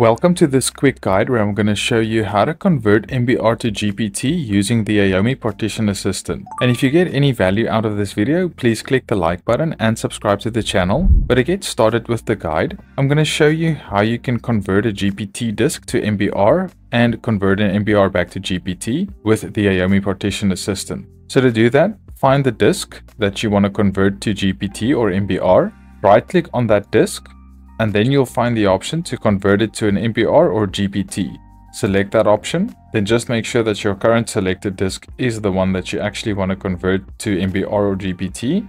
Welcome to this quick guide where I'm going to show you how to convert MBR to GPT using the AOMEI Partition Assistant. And if you get any value out of this video, please click the like button and subscribe to the channel. But to get started with the guide, I'm going to show you how you can convert a GPT disk to MBR and convert an MBR back to GPT with the AOMEI Partition Assistant. So to do that, find the disk that you want to convert to GPT or MBR, right click on that disk and then you'll find the option to convert it to an MBR or GPT. Select that option, then just make sure that your current selected disk is the one that you actually want to convert to MBR or GPT.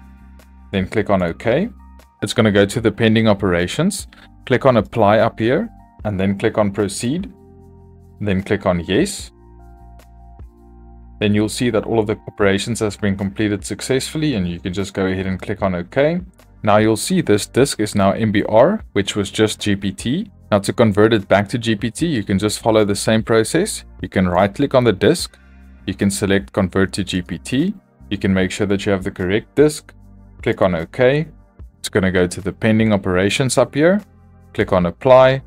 Then click on OK. It's going to go to the pending operations. Click on apply up here and then click on proceed. Then click on yes. Then you'll see that all of the operations has been completed successfully and you can just go ahead and click on OK. Now you'll see this disk is now MBR, which was just GPT. Now to convert it back to GPT, you can just follow the same process. You can right click on the disk. You can select convert to GPT. You can make sure that you have the correct disk. Click on OK. It's going to go to the pending operations up here. Click on apply.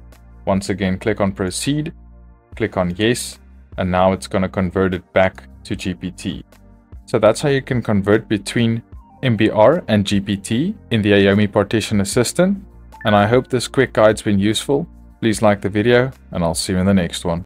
Once again, click on proceed. Click on yes. And now it's going to convert it back to GPT. So that's how you can convert between MBR and GPT in the AOMEI Partition Assistant. And I hope this quick guide's been useful. Please like the video and I'll see you in the next one.